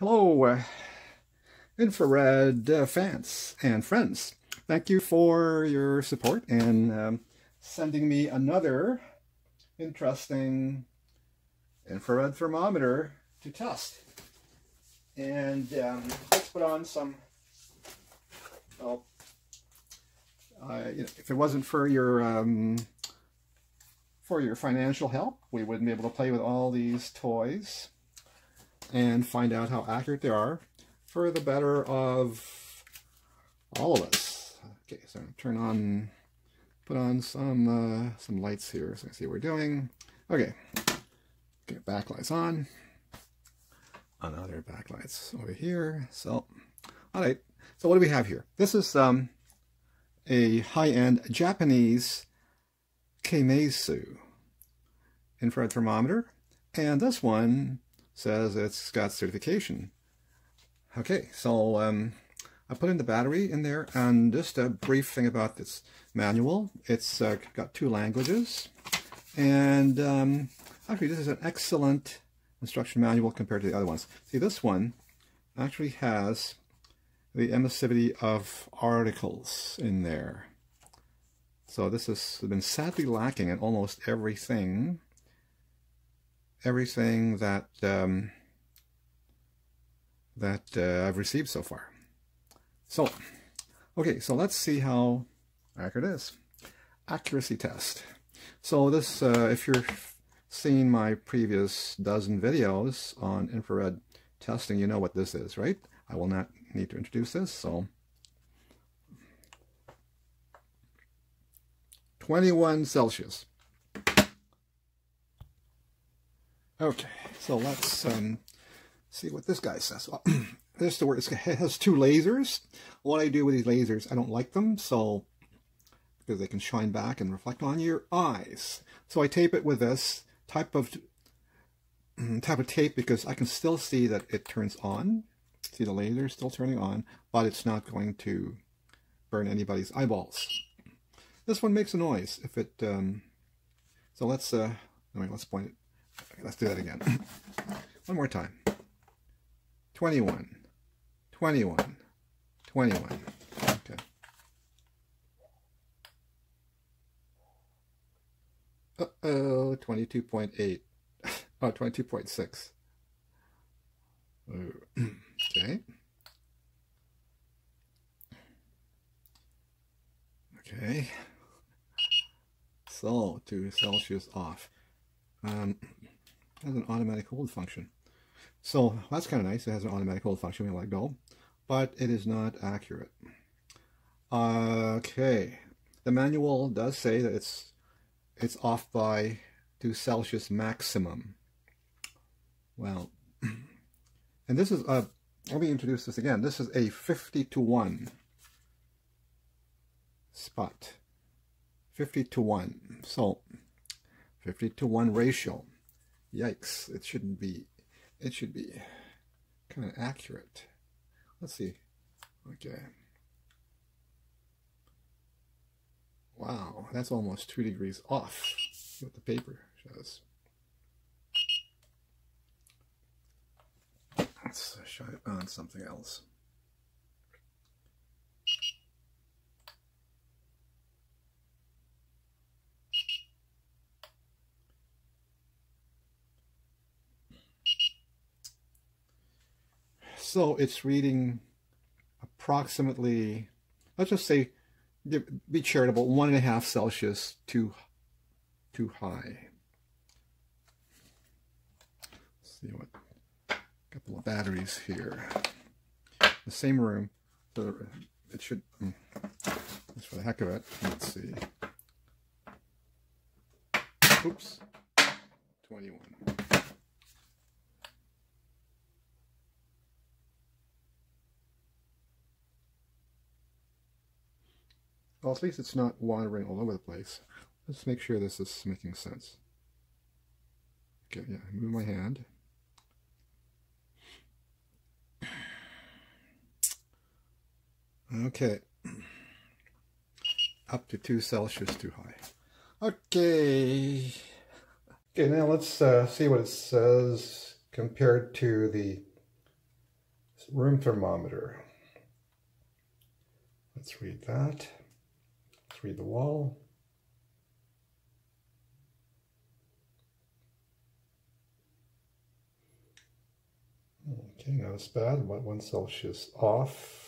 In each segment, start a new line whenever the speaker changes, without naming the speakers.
Hello, uh, infrared uh, fans and friends. Thank you for your support and um, sending me another interesting infrared thermometer to test. And um, let's put on some, well, uh, if it wasn't for your um, for your financial help, we wouldn't be able to play with all these toys and find out how accurate they are for the better of all of us. Okay, so turn on, put on some uh, some lights here so I can see what we're doing. Okay, get backlights on. Another backlights over here. So, all right. So what do we have here? This is um, a high-end Japanese Kaemeasu infrared thermometer, and this one says it's got certification. Okay, so um, I put in the battery in there, and just a brief thing about this manual. It's uh, got two languages, and um, actually this is an excellent instruction manual compared to the other ones. See, this one actually has the emissivity of articles in there. So this has been sadly lacking in almost everything everything that um, that uh, I've received so far. So, okay, so let's see how accurate it is. Accuracy test. So this, uh, if you're seeing my previous dozen videos on infrared testing, you know what this is, right? I will not need to introduce this, so 21 Celsius. Okay, so let's um, see what this guy says. Well, this is. It has two lasers. What I do with these lasers, I don't like them, so because they can shine back and reflect on your eyes. So I tape it with this type of type of tape because I can still see that it turns on. See the laser still turning on, but it's not going to burn anybody's eyeballs. This one makes a noise if it. Um, so let's uh, anyway, let's point it let's do that again. One more time. 21, 21, 21. Okay. Uh-oh, 22.8. Oh, 22.6. Okay. Okay. So, 2 Celsius off. Um, has an automatic hold function. So that's kind of nice. It has an automatic hold function. We let go, but it is not accurate. Okay, the manual does say that it's it's off by 2 Celsius maximum. Well, and this is a, let me introduce this again. This is a 50 to 1 spot. 50 to 1. So 50 to 1 ratio. Yikes, it shouldn't be, it should be kind of accurate. Let's see. Okay. Wow, that's almost two degrees off what the paper shows. Let's shine on something else. So it's reading approximately, let's just say, be charitable, one and a half Celsius too, too high. Let's see what, a couple of batteries here. The same room, so it should, hmm, just for the heck of it, let's see. Oops, 21. Well, at least it's not wandering all over the place. Let's make sure this is making sense. Okay, yeah, move my hand. Okay. Up to 2 Celsius too high. Okay. Okay, now let's uh, see what it says compared to the room thermometer. Let's read that. Read the wall. Okay, not as bad. One Celsius off.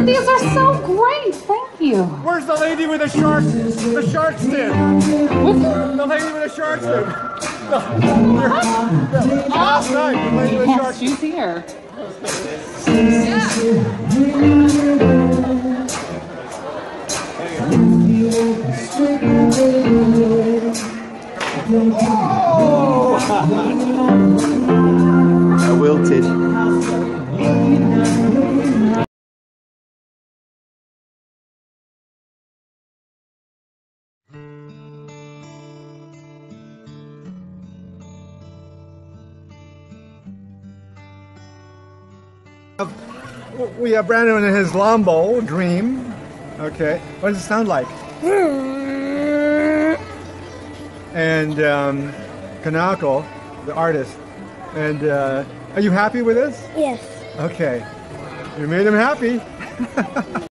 said these are so great. Thank you.
Where's the lady with the shark? The shark fin. the lady with the shark fin. Last night, the lady with the shark
she's here.
Oh! We have Brandon in his Lambo dream. Okay, what does it sound like? And um, Kanako, the artist. And uh, are you happy with this?
Yes.
Okay, you made him happy.